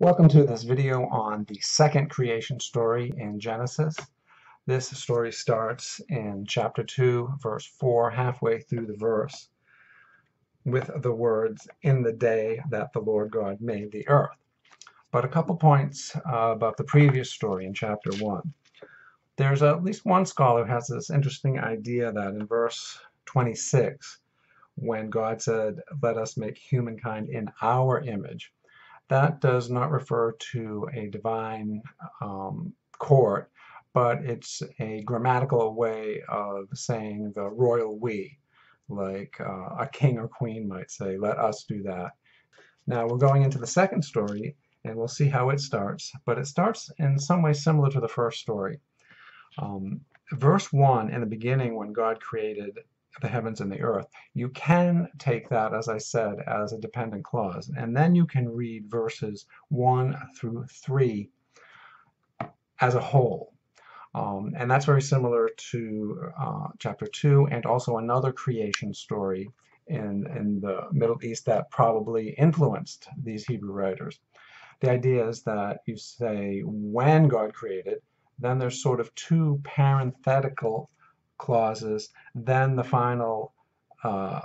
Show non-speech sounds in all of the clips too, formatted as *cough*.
Welcome to this video on the second creation story in Genesis. This story starts in chapter 2, verse 4, halfway through the verse, with the words, In the day that the Lord God made the earth. But a couple points uh, about the previous story in chapter 1. There's at least one scholar who has this interesting idea that in verse 26, when God said, Let us make humankind in our image, that does not refer to a divine um, court, but it's a grammatical way of saying the royal we, like uh, a king or queen might say, let us do that. Now we're going into the second story, and we'll see how it starts, but it starts in some way similar to the first story. Um, verse 1 in the beginning, when God created the heavens and the earth. You can take that, as I said, as a dependent clause. And then you can read verses 1 through 3 as a whole. Um, and that's very similar to uh, chapter 2 and also another creation story in, in the Middle East that probably influenced these Hebrew writers. The idea is that you say when God created, then there's sort of two parenthetical clauses, then the final uh,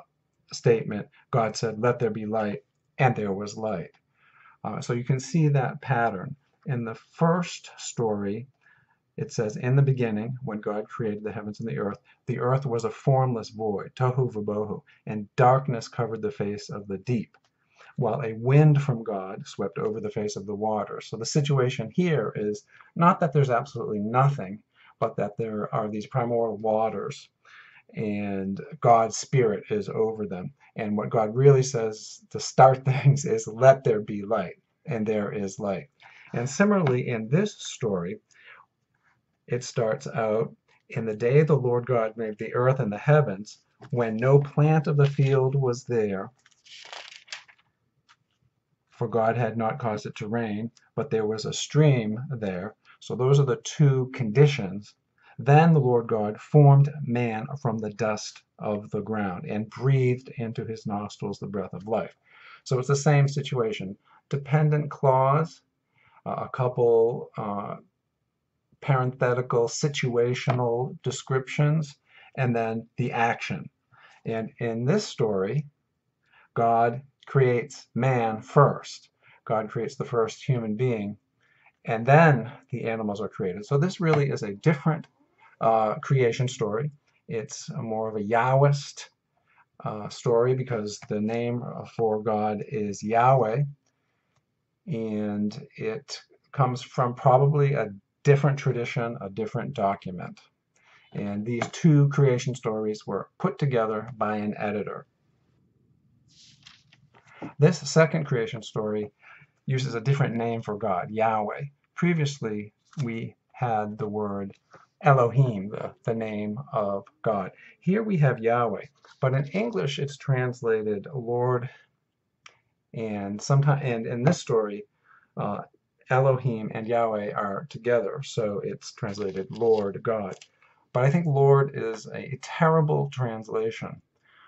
statement, God said, let there be light, and there was light. Uh, so you can see that pattern. In the first story, it says, In the beginning, when God created the heavens and the earth, the earth was a formless void, tohu vabohu, and darkness covered the face of the deep, while a wind from God swept over the face of the water. So the situation here is not that there's absolutely nothing, but that there are these primordial waters and God's Spirit is over them. And what God really says to start *laughs* things is, let there be light, and there is light. And similarly, in this story, it starts out, in the day the Lord God made the earth and the heavens, when no plant of the field was there, for God had not caused it to rain, but there was a stream there, so those are the two conditions. Then the Lord God formed man from the dust of the ground and breathed into his nostrils the breath of life. So it's the same situation. Dependent clause, uh, a couple uh, parenthetical situational descriptions, and then the action. And in this story, God creates man first. God creates the first human being and then the animals are created. So this really is a different uh, creation story. It's more of a Yahwist uh, story because the name for God is Yahweh, and it comes from probably a different tradition, a different document. And these two creation stories were put together by an editor. This second creation story uses a different name for God, Yahweh. Previously, we had the word Elohim, the, the name of God. Here we have Yahweh, but in English it's translated Lord, and sometimes and in this story, uh, Elohim and Yahweh are together, so it's translated Lord God. But I think Lord is a terrible translation.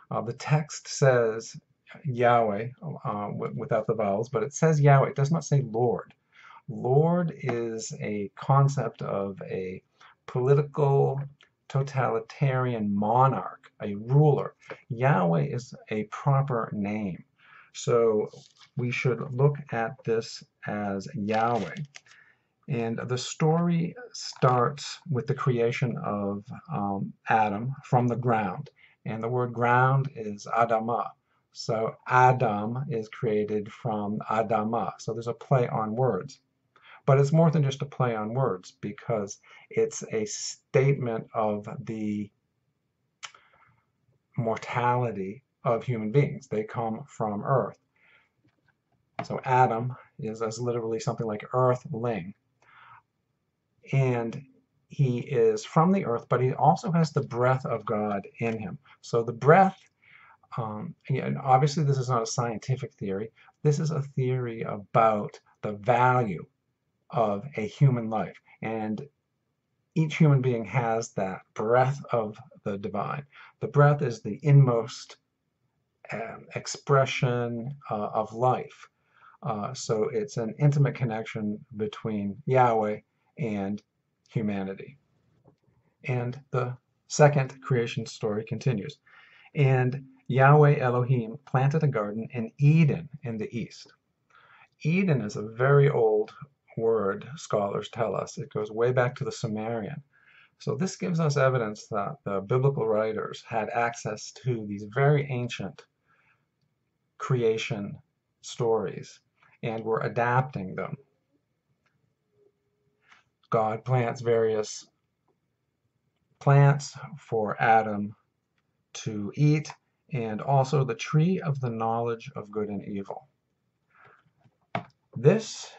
Uh, the text says Yahweh uh, without the vowels, but it says Yahweh. It does not say Lord. Lord is a concept of a political totalitarian monarch, a ruler. Yahweh is a proper name. So we should look at this as Yahweh. And the story starts with the creation of um, Adam from the ground. And the word ground is Adamah. So Adam is created from Adamah. So there's a play on words. But it's more than just a play on words because it's a statement of the mortality of human beings. They come from earth. So Adam is as literally something like earthling. And he is from the earth, but he also has the breath of God in him. So the breath um, and obviously, this is not a scientific theory. This is a theory about the value of a human life. And each human being has that breath of the divine. The breath is the inmost um, expression uh, of life. Uh, so it's an intimate connection between Yahweh and humanity. And the second creation story continues. And Yahweh Elohim planted a garden in Eden in the east. Eden is a very old word, scholars tell us. It goes way back to the Sumerian. So this gives us evidence that the biblical writers had access to these very ancient creation stories and were adapting them. God plants various plants for Adam to eat and also the tree of the knowledge of good and evil. This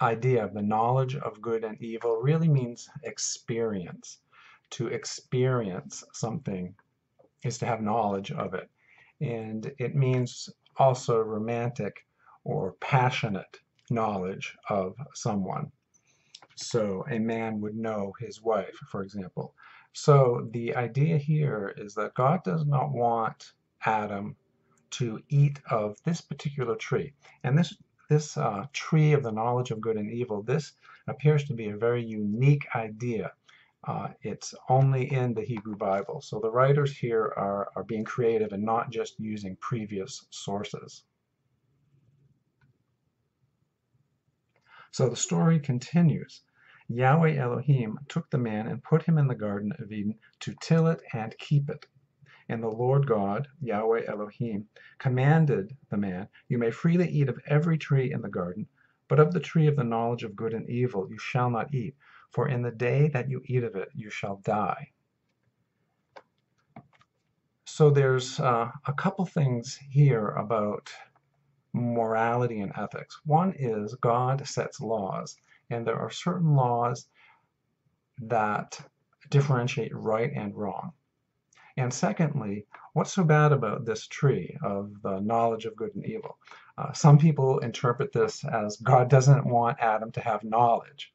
idea of the knowledge of good and evil really means experience. To experience something is to have knowledge of it. And it means also romantic or passionate knowledge of someone. So a man would know his wife, for example. So the idea here is that God does not want Adam to eat of this particular tree. And this this uh, tree of the knowledge of good and evil, this appears to be a very unique idea. Uh, it's only in the Hebrew Bible. So the writers here are, are being creative and not just using previous sources. So the story continues. Yahweh Elohim took the man and put him in the Garden of Eden to till it and keep it. And the Lord God, Yahweh Elohim, commanded the man, You may freely eat of every tree in the garden, but of the tree of the knowledge of good and evil you shall not eat, for in the day that you eat of it you shall die. So there's uh, a couple things here about morality and ethics. One is God sets laws, and there are certain laws that differentiate right and wrong. And secondly, what's so bad about this tree of the knowledge of good and evil? Uh, some people interpret this as God doesn't want Adam to have knowledge.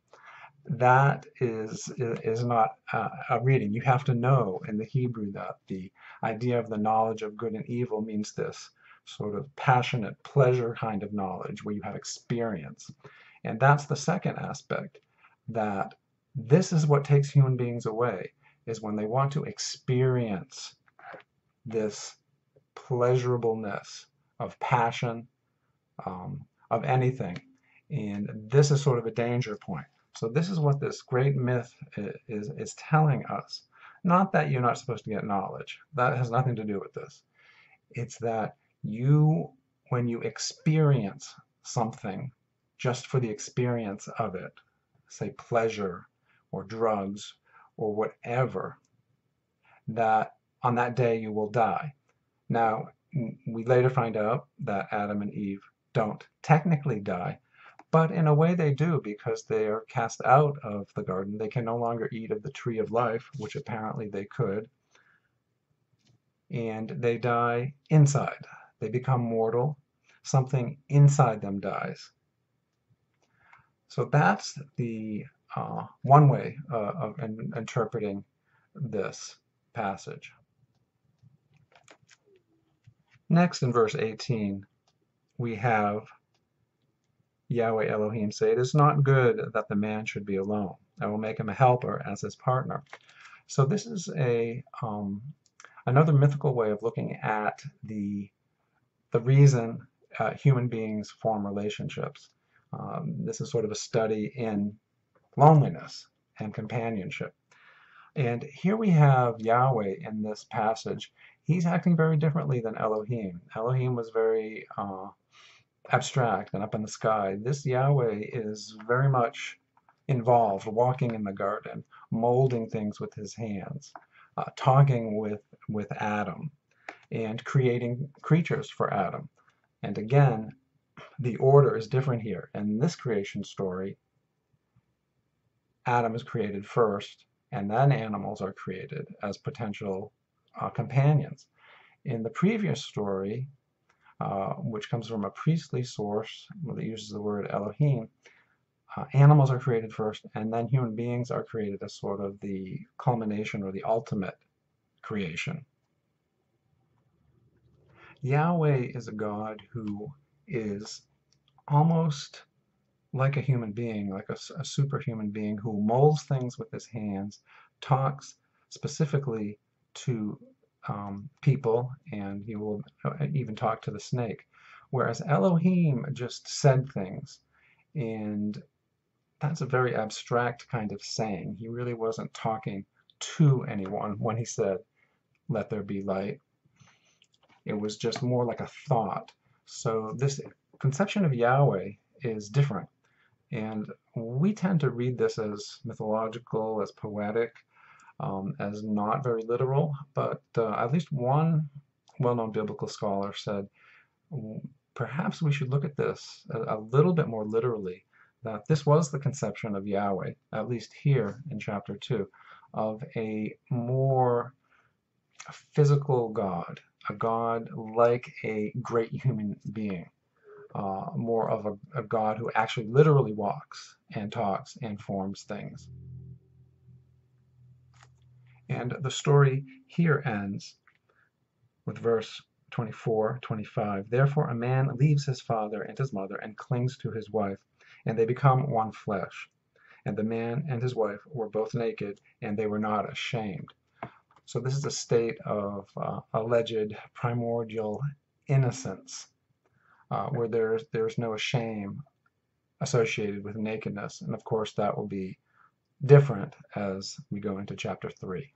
That is, is not a reading. You have to know in the Hebrew that the idea of the knowledge of good and evil means this sort of passionate pleasure kind of knowledge where you have experience. And that's the second aspect that this is what takes human beings away is when they want to experience this pleasurableness of passion, um, of anything. And this is sort of a danger point. So this is what this great myth is, is telling us. Not that you're not supposed to get knowledge. That has nothing to do with this. It's that you, when you experience something just for the experience of it, say pleasure or drugs or whatever, that on that day you will die. Now, we later find out that Adam and Eve don't technically die, but in a way they do because they are cast out of the garden. They can no longer eat of the tree of life, which apparently they could, and they die inside. They become mortal. Something inside them dies. So that's the uh, one way uh, of in, interpreting this passage. Next, in verse 18, we have Yahweh Elohim say, It is not good that the man should be alone. I will make him a helper as his partner. So this is a um, another mythical way of looking at the the reason uh, human beings form relationships. Um, this is sort of a study in loneliness and companionship. And here we have Yahweh in this passage. He's acting very differently than Elohim. Elohim was very uh, abstract and up in the sky. This Yahweh is very much involved, walking in the garden, molding things with his hands, uh, talking with, with Adam, and creating creatures for Adam. And again, the order is different here. In this creation story, Adam is created first, and then animals are created as potential uh, companions. In the previous story, uh, which comes from a priestly source that uses the word Elohim, uh, animals are created first, and then human beings are created as sort of the culmination or the ultimate creation. Yahweh is a God who is almost like a human being, like a, a superhuman being who molds things with his hands, talks specifically to um, people, and he will uh, even talk to the snake. Whereas Elohim just said things, and that's a very abstract kind of saying. He really wasn't talking to anyone when he said, let there be light. It was just more like a thought. So this conception of Yahweh is different. And we tend to read this as mythological, as poetic, um, as not very literal, but uh, at least one well-known biblical scholar said perhaps we should look at this a, a, little bit more literally, that this was the conception of Yahweh, at least here in chapter 2, of a more physical God, a God like a great human being, uh, more of a, a God who actually literally walks and talks and forms things. And the story here ends with verse 24, 25. Therefore a man leaves his father and his mother and clings to his wife, and they become one flesh. And the man and his wife were both naked, and they were not ashamed. So this is a state of uh, alleged primordial innocence, uh, where there's there's no shame associated with nakedness, and of course that will be different as we go into chapter three.